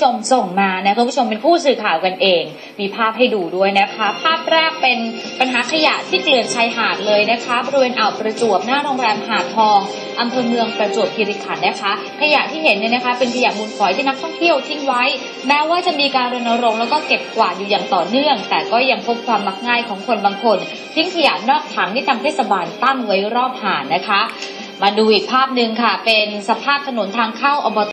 ผู้ชมส่งมานะคุณผู้ชมเป็นผู้สื่อข่าวกันเอง มีภาพให้ดูด้วยนะคะ ภาพแรกเป็นปัญหาขยะที่เกลื่อนชายหาดเลยนะคะบริเวณอ่าวประจวบหน้าโรงแรมหาดทองอำเภอเมืองประจวบคีรีขันธ์นะคะ ขยะที่เห็นเนี่ยนะคะเป็นขยะมูลฝอยที่นักท่องเที่ยวทิ้งไว้ แม้ว่าจะมีการรณรงค์แล้วก็เก็บกวาดอยู่อย่างต่อเนื่อง แต่ก็ยังพบความมักง่ายของคนบางคน ทิ้งขยะนอกถังที่ทางเทศบาลตั้งไว้รอบหาดนะคะ มาดูอีกภาพหนึ่งค่ะ เป็นสภาพถนนทางเข้าอบต